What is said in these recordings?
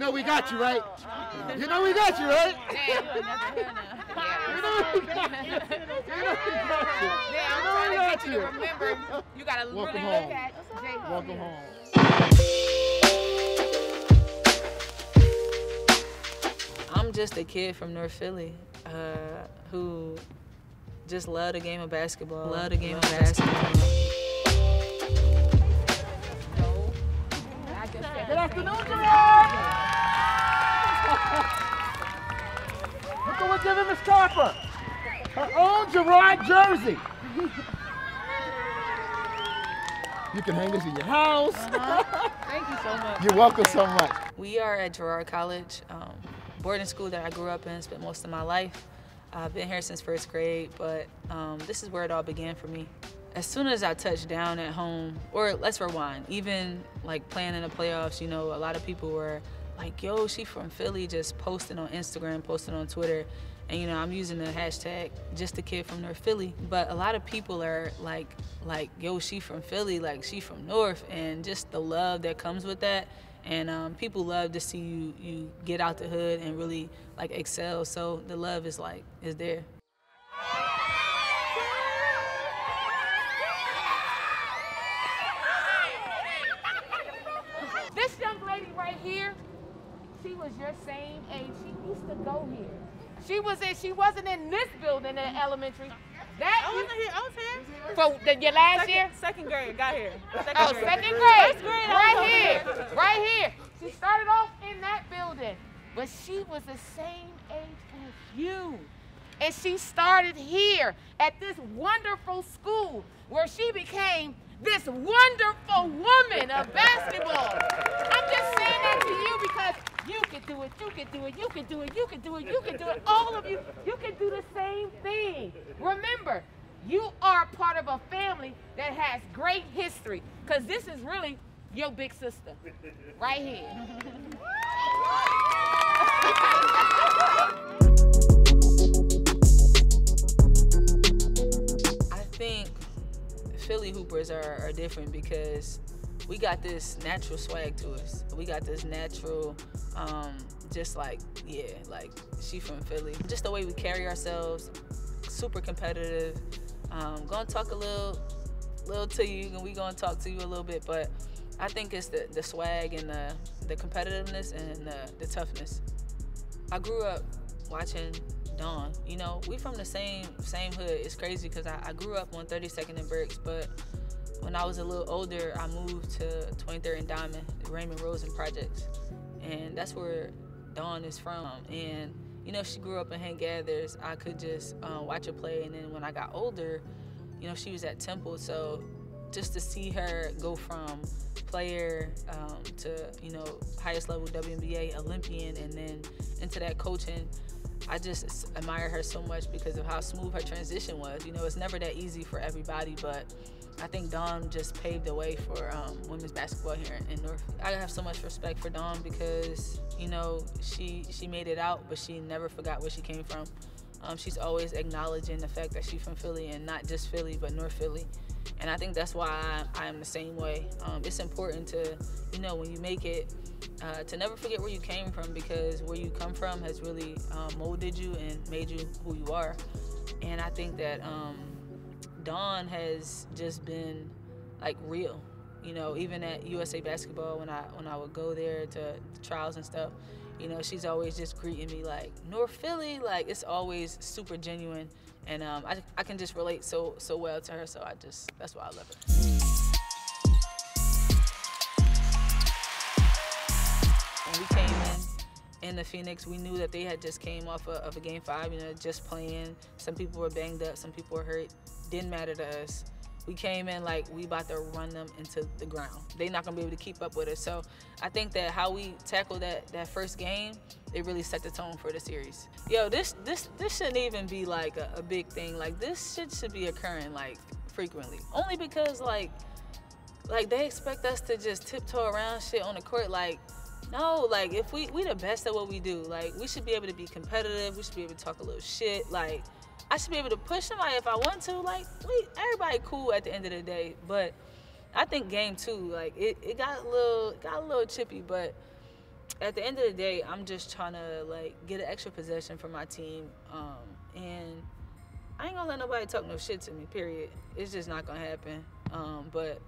know we got you, right? You know we got you, right? You another here now. You know we got you. You know we got you. I'm You know we got you remember. You gotta Welcome really home. look at Jay. Welcome home. I'm just a kid from North Philly uh, who just love the game of basketball. Love the game of basketball. Look at what giving Miss Copper. Her own Girard jersey. You can hang this in your house. Thank you so much. You're welcome so much. We are at Girard College, um, boarding school that I grew up in, spent most of my life. I've been here since first grade, but um, this is where it all began for me. As soon as I touched down at home, or let's rewind, even like playing in the playoffs, you know, a lot of people were like, yo, she from Philly, just posting on Instagram, posting on Twitter. And you know, I'm using the hashtag just a kid from North Philly. But a lot of people are like, like, yo, she from Philly, like she from North, and just the love that comes with that. And um, people love to see you you get out the hood and really like excel. So the love is like is there. Was your same age. She used to go here. She was in. She wasn't in this building in elementary. That I wasn't here. I was here. for the, your last Second, year. second grade, got here. Second Oh, grade. second grade. First grade, right was here. Right here. She started off in that building, but she was the same age as you. And she started here at this wonderful school where she became this wonderful woman of basketball. I'm just saying that to you because you can do it, you can do it, you can do it, you can do it, you can do it. All of you, you can do the same thing. Remember, you are part of a family that has great history because this is really your big sister right here. I think Philly Hoopers are different because we got this natural swag to us. We got this natural, um, just like, yeah, like she from Philly. Just the way we carry ourselves, super competitive. Um, gonna talk a little, little to you, and we gonna talk to you a little bit, but I think it's the, the swag and the, the competitiveness and the, the toughness. I grew up watching Dawn. You know, we from the same same hood. It's crazy because I, I grew up on 32nd and Berks, but when I was a little older, I moved to 23rd and Diamond, the Raymond Rosen Projects, and that's where Dawn is from. And you know, she grew up in Hank Gathers. I could just uh, watch her play, and then when I got older, you know, she was at Temple, so just to see her go from player um, to you know highest level WNBA Olympian and then into that coaching, I just admire her so much because of how smooth her transition was. You know, it's never that easy for everybody, but I think Dawn just paved the way for um, women's basketball here in North. I have so much respect for Dawn because you know she she made it out, but she never forgot where she came from. Um, she's always acknowledging the fact that she's from Philly and not just Philly, but North Philly. And I think that's why I, am the same way. Um, it's important to, you know, when you make it, uh, to never forget where you came from because where you come from has really um, molded you and made you who you are. And I think that um, Dawn has just been like real. You know, even at USA Basketball when I when I would go there to trials and stuff, you know, she's always just greeting me like North Philly, like it's always super genuine, and um, I, I can just relate so so well to her. So I just that's why I love her. The Phoenix, we knew that they had just came off of, of a game five, you know, just playing. Some people were banged up, some people were hurt. Didn't matter to us. We came in like we about to run them into the ground. They not gonna be able to keep up with us. So I think that how we tackled that that first game, it really set the tone for the series. Yo, this this this shouldn't even be like a, a big thing. Like this shit should be occurring like frequently. Only because like like they expect us to just tiptoe around shit on the court like no like if we we the best at what we do like we should be able to be competitive we should be able to talk a little shit like i should be able to push somebody if i want to like we everybody cool at the end of the day but i think game two like it, it got a little got a little chippy but at the end of the day, I'm just trying to like get an extra possession for my team, um, and I ain't gonna let nobody talk no shit to me. Period. It's just not gonna happen. Um, but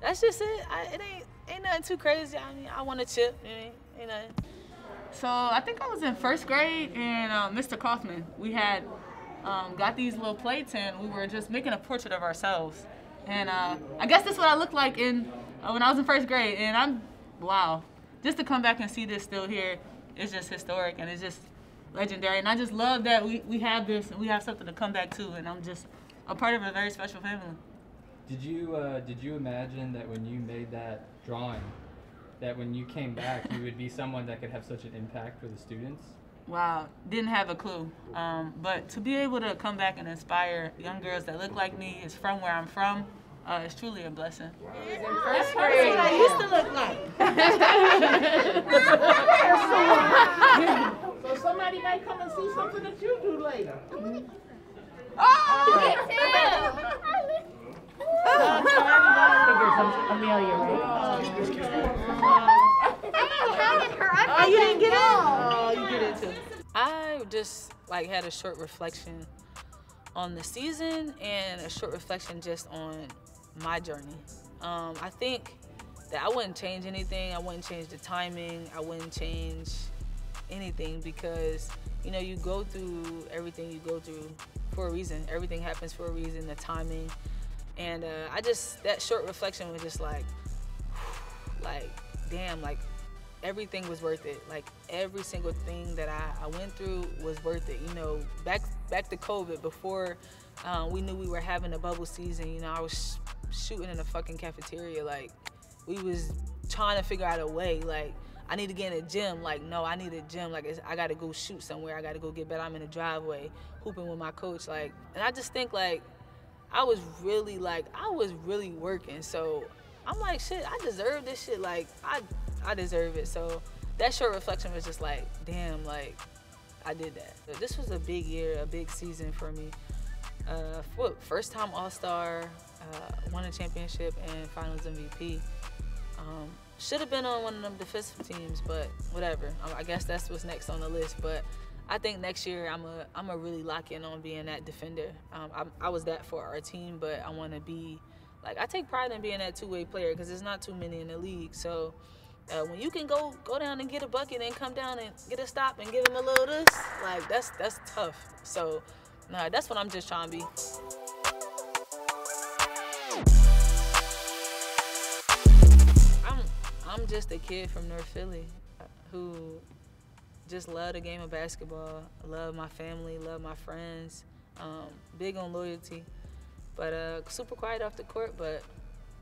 that's just it. I, it ain't ain't nothing too crazy. I mean, I want a chip. Ain't, ain't nothing. So I think I was in first grade, and uh, Mr. Kaufman, we had um, got these little plates, and we were just making a portrait of ourselves. And uh, I guess that's what I looked like in uh, when I was in first grade. And I'm wow, just to come back and see this still here is just historic, and it's just legendary. And I just love that we, we have this, and we have something to come back to, and I'm just a part of a very special family. Did you uh, did you imagine that when you made that drawing, that when you came back, you would be someone that could have such an impact for the students? Wow, didn't have a clue. Um, but to be able to come back and inspire young girls that look like me, is from where I'm from, uh, it's truly a blessing. First grade. What I used to look like. So somebody might come and see something that you do later. Amelia, Oh, you didn't get it? Oh, you get it too. I just like had a short reflection on the season and a short reflection just on my journey. Um, I think that I wouldn't change anything. I wouldn't change the timing. I wouldn't change anything because you know you go through everything you go through for a reason. Everything happens for a reason. The timing, and uh, I just that short reflection was just like, like damn, like everything was worth it. Like every single thing that I, I went through was worth it. You know, back back to COVID before um, we knew we were having a bubble season. You know, I was sh- shooting in a fucking cafeteria. Like we was trying to figure out a way. Like I need to get in a gym. Like no, I need a gym. Like I got to go shoot somewhere. I got to go get better. I'm in the driveway hooping with my coach. Like, and I just think like I was really like I was really working. So I'm like shit. I deserve this shit. Like I I deserve it. So that short reflection was just like damn. Like I did that. This was a big year, a big season for me. Uh, first time All Star, uh, won a championship and Finals MVP. Um, should have been on one of them defensive teams, but whatever. I guess that's what's next on the list. But I think next year I'm a I'm a really lock in on being that defender. Um, I, I was that for our team, but I want to be like I take pride in being that two way player because there's not too many in the league. So uh, when you can go go down and get a bucket and come down and get a stop and give him a little this, like that's that's tough. So nah, that's what I'm just trying to be. I'm I'm just a kid from North Philly uh, who just love the game of basketball, love my family, love my friends, um, big on loyalty, but uh, super quiet off the court, but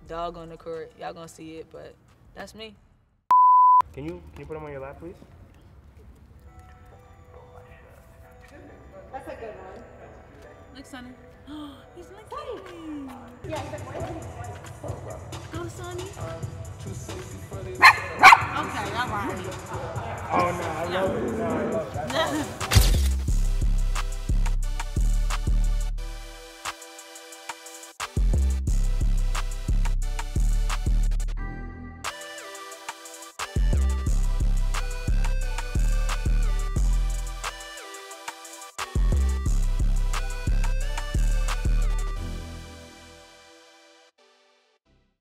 dog on the court. Y'all gonna see it, but that's me. Can you can you put them on your lap, please? That's a good one. Look, Sonny. He's looking. Go, Sonny. Okay, all right. Oh no, I love it. No, I love it.